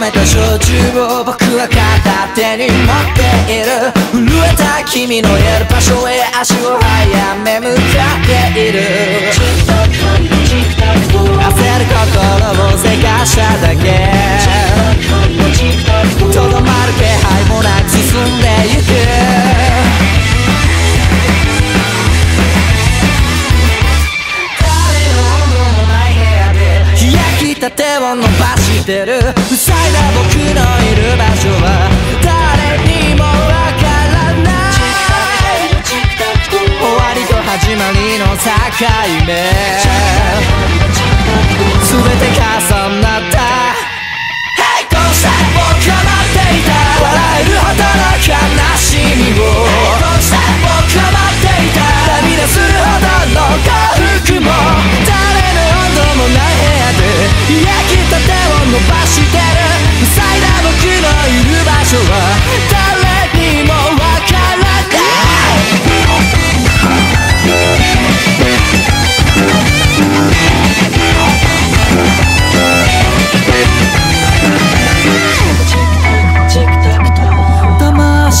めた焼酎を僕は片手に持っている。震えた君のいる場所へ足を早め向かっている。焦る心をせかしただけ。とどまる気配もなく進んでゆく。焼きたてを伸ばしてる。塞いな僕のいる場所は誰にもわからない。終わりと始まりの境目。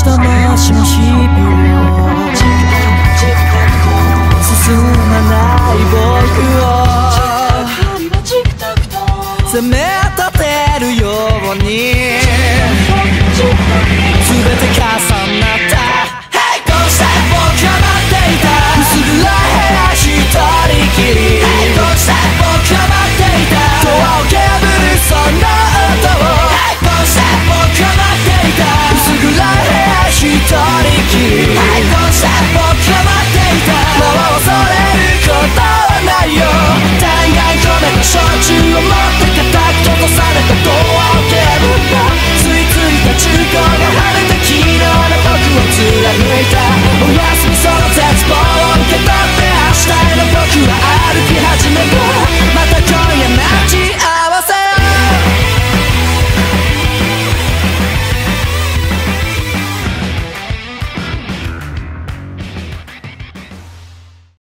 し進まない僕を責め立てるように